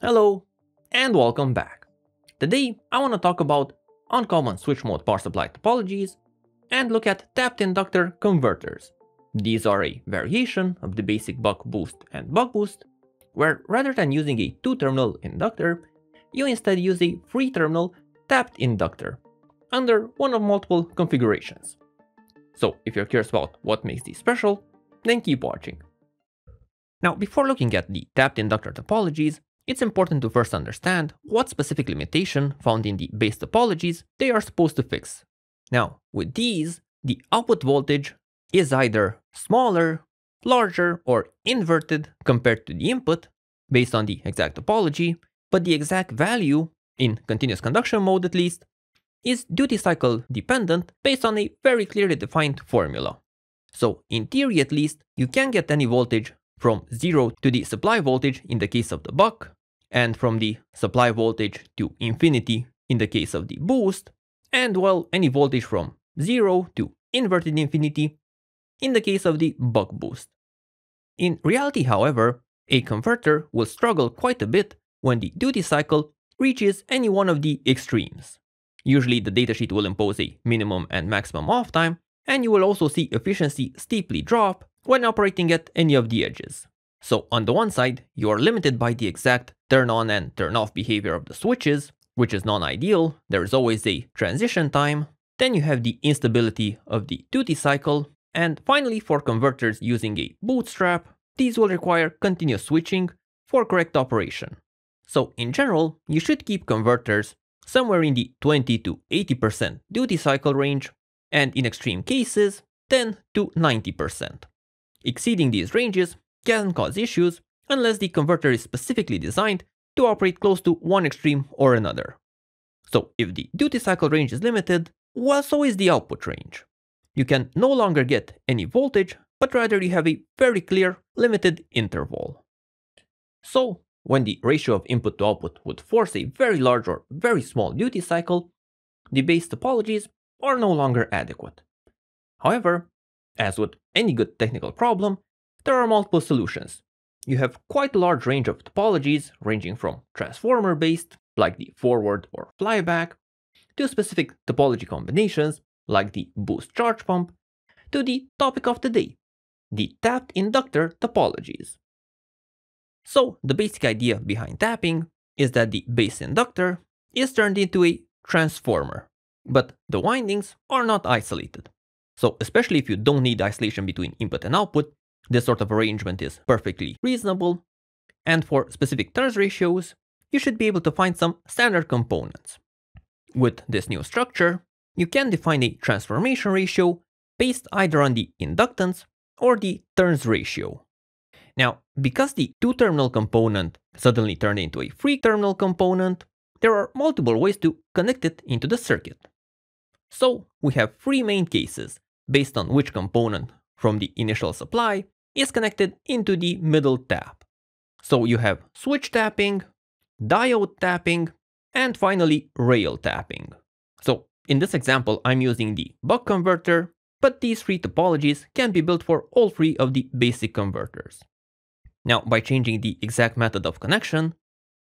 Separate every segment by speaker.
Speaker 1: Hello and welcome back. Today I want to talk about uncommon switch mode power supply topologies and look at tapped inductor converters. These are a variation of the basic buck boost and buck boost, where rather than using a two-terminal inductor, you instead use a three-terminal tapped inductor under one of multiple configurations. So if you're curious about what makes these special, then keep watching. Now before looking at the tapped inductor topologies, it's important to first understand what specific limitation found in the base topologies they are supposed to fix. Now, with these, the output voltage is either smaller, larger, or inverted compared to the input, based on the exact topology, but the exact value, in continuous conduction mode at least, is duty cycle dependent based on a very clearly defined formula. So in theory at least, you can get any voltage from 0 to the supply voltage in the case of the buck, and from the supply voltage to infinity in the case of the boost, and well, any voltage from 0 to inverted infinity in the case of the buck boost. In reality, however, a converter will struggle quite a bit when the duty cycle reaches any one of the extremes. Usually the datasheet will impose a minimum and maximum off time, and you will also see efficiency steeply drop when operating at any of the edges. So on the one side, you are limited by the exact turn on and turn off behavior of the switches, which is non-ideal, there is always a transition time. Then you have the instability of the duty cycle. And finally, for converters using a bootstrap, these will require continuous switching for correct operation. So in general, you should keep converters somewhere in the 20 to 80% duty cycle range, and in extreme cases, 10 to 90%. Exceeding these ranges can cause issues unless the converter is specifically designed to operate close to one extreme or another. So if the duty cycle range is limited, well so is the output range. You can no longer get any voltage, but rather you have a very clear limited interval. So when the ratio of input to output would force a very large or very small duty cycle, the base topologies are no longer adequate. However, as with any good technical problem, there are multiple solutions. You have quite a large range of topologies, ranging from transformer-based, like the forward or flyback, to specific topology combinations, like the boost charge pump, to the topic of the day, the tapped inductor topologies. So the basic idea behind tapping is that the base inductor is turned into a transformer, but the windings are not isolated. So especially if you don't need isolation between input and output, this sort of arrangement is perfectly reasonable, and for specific turns ratios, you should be able to find some standard components. With this new structure, you can define a transformation ratio based either on the inductance or the turns ratio. Now, because the two-terminal component suddenly turned into a three-terminal component, there are multiple ways to connect it into the circuit. So, we have three main cases, based on which component from the initial supply is connected into the middle tap. So you have switch tapping, diode tapping, and finally rail tapping. So in this example, I'm using the buck converter, but these three topologies can be built for all three of the basic converters. Now, by changing the exact method of connection,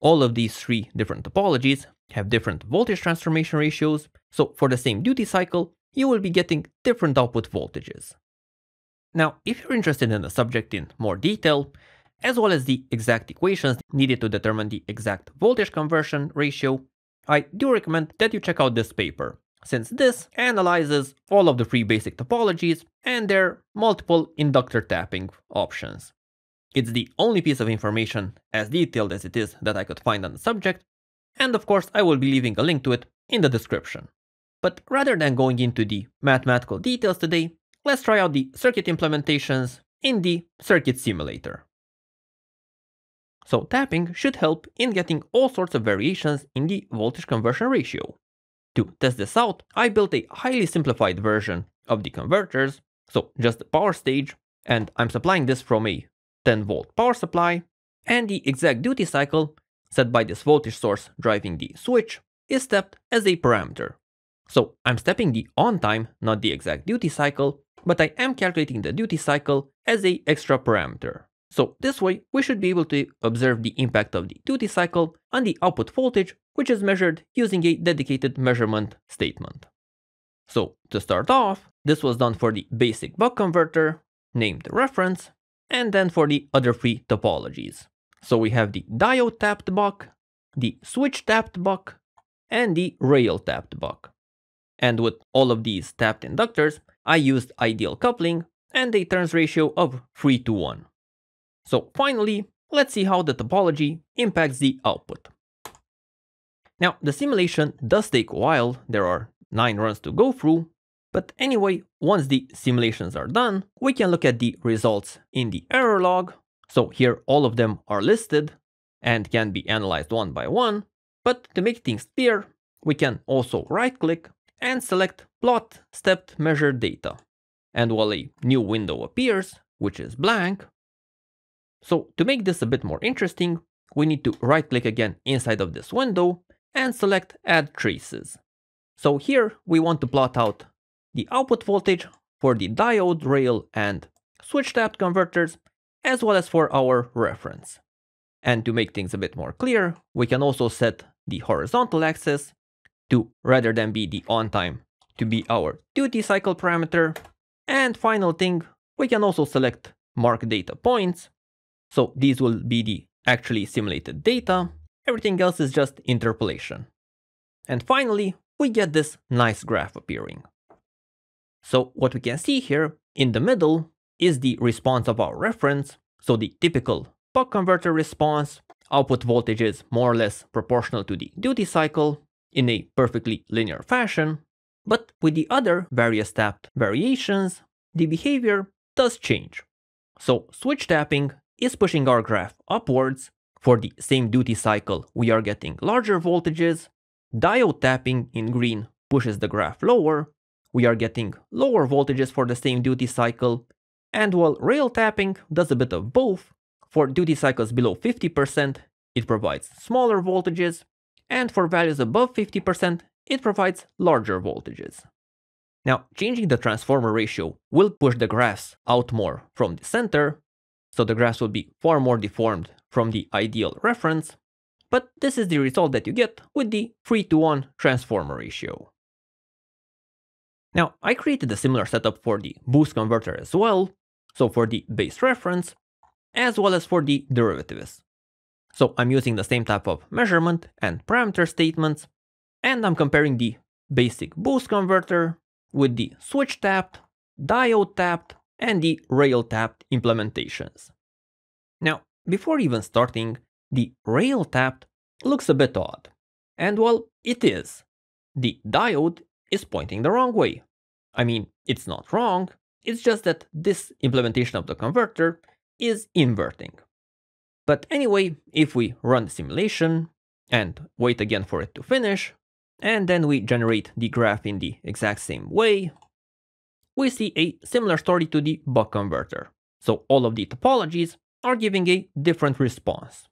Speaker 1: all of these three different topologies have different voltage transformation ratios, so for the same duty cycle, you will be getting different output voltages. Now, if you're interested in the subject in more detail, as well as the exact equations needed to determine the exact voltage conversion ratio, I do recommend that you check out this paper, since this analyzes all of the three basic topologies and their multiple inductor tapping options. It's the only piece of information as detailed as it is that I could find on the subject, and of course I will be leaving a link to it in the description. But rather than going into the mathematical details today, let's try out the circuit implementations in the circuit simulator. So tapping should help in getting all sorts of variations in the voltage conversion ratio. To test this out, I built a highly simplified version of the converters, so just the power stage, and I'm supplying this from a 10 volt power supply, and the exact duty cycle, set by this voltage source driving the switch, is stepped as a parameter. So I'm stepping the on time, not the exact duty cycle, but I am calculating the duty cycle as a extra parameter. So this way, we should be able to observe the impact of the duty cycle on the output voltage, which is measured using a dedicated measurement statement. So to start off, this was done for the basic buck converter, named reference, and then for the other three topologies. So we have the diode tapped buck, the switch tapped buck, and the rail tapped buck. And with all of these tapped inductors, I used ideal coupling and a turns ratio of 3 to 1. So finally, let's see how the topology impacts the output. Now, the simulation does take a while, there are 9 runs to go through, but anyway, once the simulations are done, we can look at the results in the error log. So here all of them are listed and can be analyzed one by one. But to make things clear, we can also right click and select plot stepped measure data. And while a new window appears, which is blank, so to make this a bit more interesting, we need to right click again inside of this window and select add traces. So here we want to plot out the output voltage for the diode, rail, and switch tapped converters, as well as for our reference. And to make things a bit more clear, we can also set the horizontal axis to, rather than be the on time, to be our duty cycle parameter. And final thing, we can also select mark data points. So these will be the actually simulated data. Everything else is just interpolation. And finally, we get this nice graph appearing. So what we can see here in the middle is the response of our reference. So the typical buck converter response, output voltage is more or less proportional to the duty cycle in a perfectly linear fashion. But with the other various tapped variations, the behavior does change. So switch tapping is pushing our graph upwards. For the same duty cycle, we are getting larger voltages. Diode tapping in green pushes the graph lower, we are getting lower voltages for the same duty cycle, and while rail tapping does a bit of both, for duty cycles below 50%, it provides smaller voltages, and for values above 50%, it provides larger voltages. Now, changing the transformer ratio will push the graphs out more from the center, so the graphs will be far more deformed from the ideal reference, but this is the result that you get with the 3 to 1 transformer ratio. Now, I created a similar setup for the boost converter as well, so for the base reference, as well as for the derivatives. So I'm using the same type of measurement and parameter statements, and I'm comparing the basic boost converter with the switch tapped, diode tapped, and the rail tapped implementations. Now, before even starting, the rail tapped looks a bit odd. And well, it is. The diode is pointing the wrong way. I mean, it's not wrong, it's just that this implementation of the converter is inverting. But anyway, if we run the simulation and wait again for it to finish, and then we generate the graph in the exact same way, we see a similar story to the buck converter. So all of the topologies are giving a different response.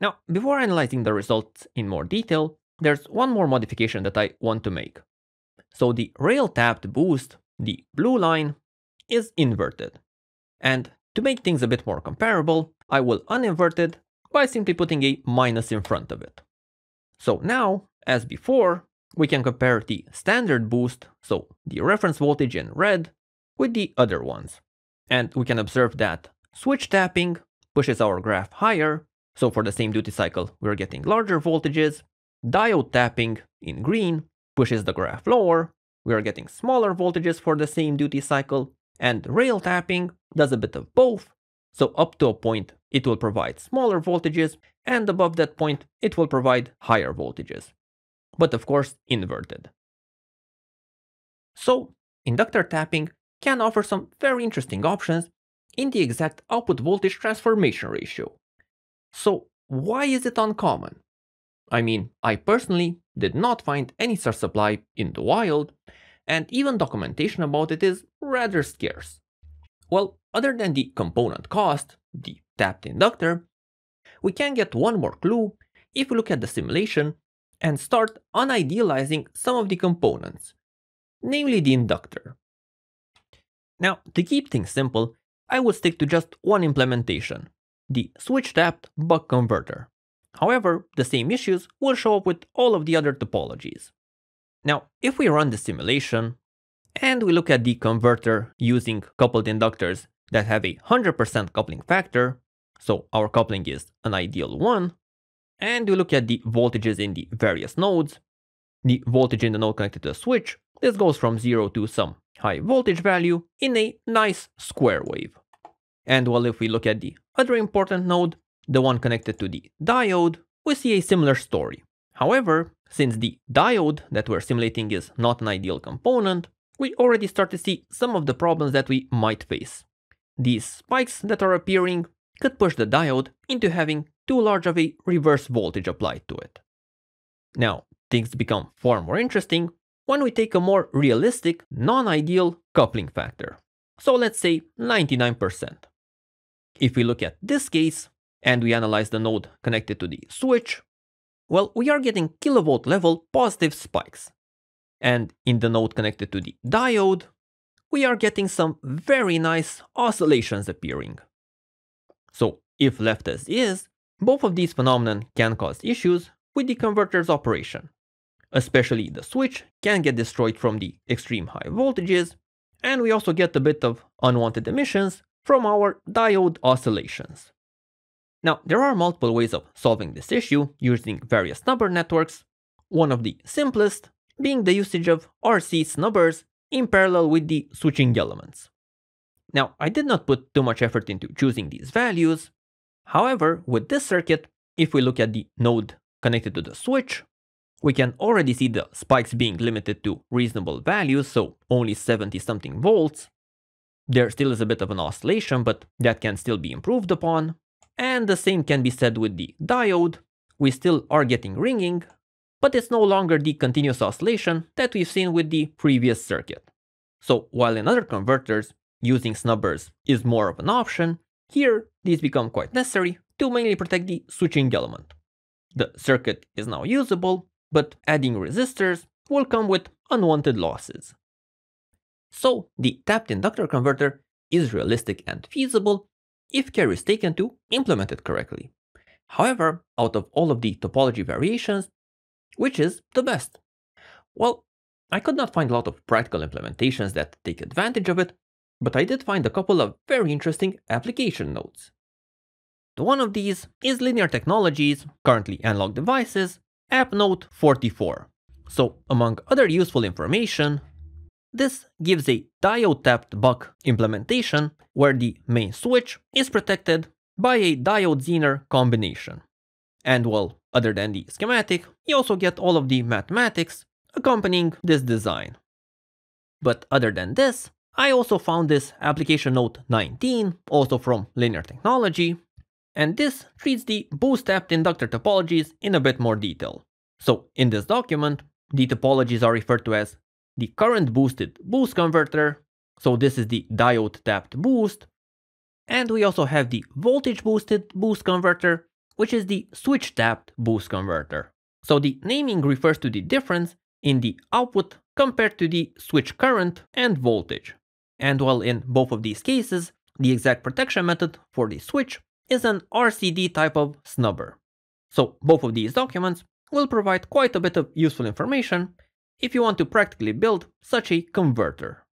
Speaker 1: Now, before analyzing the results in more detail, there's one more modification that I want to make. So the rail tapped boost, the blue line, is inverted. And to make things a bit more comparable, I will uninvert it by simply putting a minus in front of it. So now, as before, we can compare the standard boost, so the reference voltage in red, with the other ones. And we can observe that switch tapping pushes our graph higher, so for the same duty cycle we're getting larger voltages. Diode tapping in green pushes the graph lower, we are getting smaller voltages for the same duty cycle, and rail tapping does a bit of both, so up to a point it will provide smaller voltages, and above that point it will provide higher voltages. But of course inverted. So, inductor tapping can offer some very interesting options in the exact output voltage transformation ratio. So why is it uncommon? I mean, I personally did not find any such supply in the wild, and even documentation about it is rather scarce. Well, other than the component cost, the tapped inductor, we can get one more clue if we look at the simulation and start unidealizing some of the components, namely the inductor. Now, to keep things simple, I will stick to just one implementation, the switch tapped buck converter. However, the same issues will show up with all of the other topologies. Now, if we run the simulation, and we look at the converter using coupled inductors that have a 100% coupling factor, so our coupling is an ideal one, and we look at the voltages in the various nodes, the voltage in the node connected to the switch, this goes from 0 to some high voltage value in a nice square wave. And while if we look at the other important node, the one connected to the diode, we see a similar story. However, since the diode that we're simulating is not an ideal component, we already start to see some of the problems that we might face. These spikes that are appearing could push the diode into having too large of a reverse voltage applied to it. Now, things become far more interesting when we take a more realistic, non-ideal coupling factor. So let's say 99%. If we look at this case, and we analyze the node connected to the switch, well, we are getting kilovolt level positive spikes. And in the node connected to the diode, we are getting some very nice oscillations appearing. So if left as is, both of these phenomena can cause issues with the converter's operation. Especially the switch can get destroyed from the extreme high voltages, and we also get a bit of unwanted emissions from our diode oscillations. Now, there are multiple ways of solving this issue using various snubber networks, one of the simplest being the usage of RC snubbers in parallel with the switching elements. Now, I did not put too much effort into choosing these values. However, with this circuit, if we look at the node connected to the switch, we can already see the spikes being limited to reasonable values, so only 70 something volts. There still is a bit of an oscillation, but that can still be improved upon. And the same can be said with the diode. We still are getting ringing, but it's no longer the continuous oscillation that we've seen with the previous circuit. So while in other converters, using snubbers is more of an option, here these become quite necessary to mainly protect the switching element. The circuit is now usable, but adding resistors will come with unwanted losses. So the tapped inductor converter is realistic and feasible if care is taken to implement it correctly. However, out of all of the topology variations, which is the best? Well, I could not find a lot of practical implementations that take advantage of it, but I did find a couple of very interesting application notes. One of these is Linear Technologies, currently analog devices, app note 44. So among other useful information, this gives a diode tapped buck implementation where the main switch is protected by a diode Zener combination. And well, other than the schematic, you also get all of the mathematics accompanying this design. But other than this, I also found this application note 19, also from Linear Technology, and this treats the boost tapped inductor topologies in a bit more detail. So in this document, the topologies are referred to as the current boosted boost converter, so this is the diode tapped boost, and we also have the voltage boosted boost converter, which is the switch tapped boost converter. So the naming refers to the difference in the output compared to the switch current and voltage. And while in both of these cases, the exact protection method for the switch is an RCD type of snubber. So both of these documents will provide quite a bit of useful information if you want to practically build such a converter.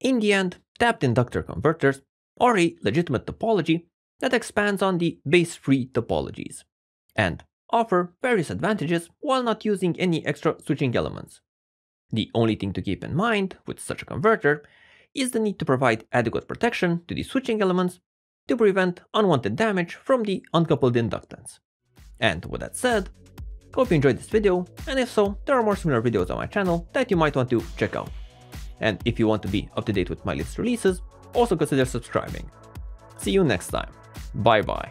Speaker 1: In the end, tapped inductor converters are a legitimate topology that expands on the base free topologies, and offer various advantages while not using any extra switching elements. The only thing to keep in mind with such a converter is the need to provide adequate protection to the switching elements to prevent unwanted damage from the uncoupled inductance. And with that said, hope you enjoyed this video, and if so, there are more similar videos on my channel that you might want to check out. And if you want to be up to date with my latest releases, also consider subscribing. See you next time. Bye bye.